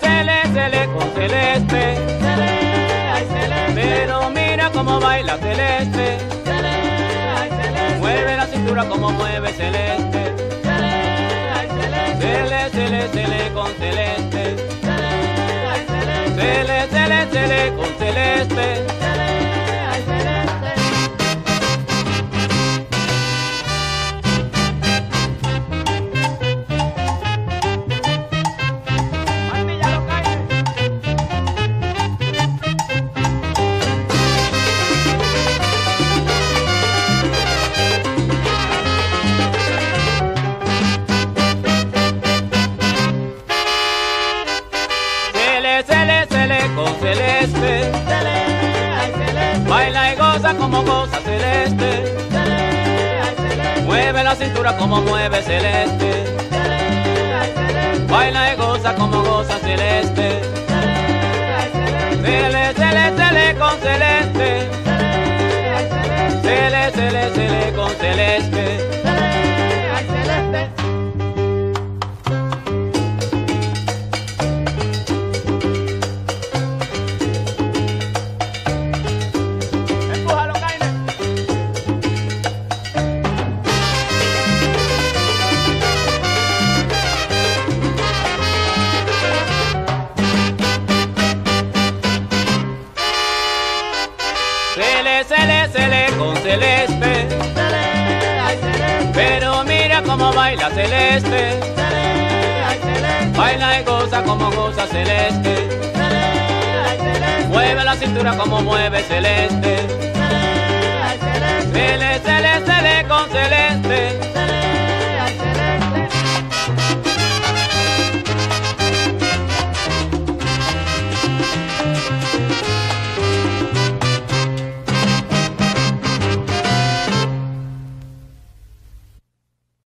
cele, cele con celeste. Cele, ay, celeste. Pero mira cómo baila celeste. Cele, ay, celeste. Mueve la cintura como mueve celeste. Cele, ay, celeste. Cele, cele, cele con celeste. Cele, ay, celeste. Cele, cele, cele con celeste. Cele, cele, cele con celeste. Cele, ay, celeste. Baila y goza como goza celeste. Cele, ay, celeste. Mueve la cintura como mueve celeste. Cele, ay, celeste. Baila y goza como goza celeste. Cele, ay, celeste. Cele, cele, cele con celeste. Cele, cele, cele con celeste. Pero mira cómo baila celeste. Baila y goza como goza celeste. Mueve la cintura como mueve celeste. Cele, celeste. Cele, celeste.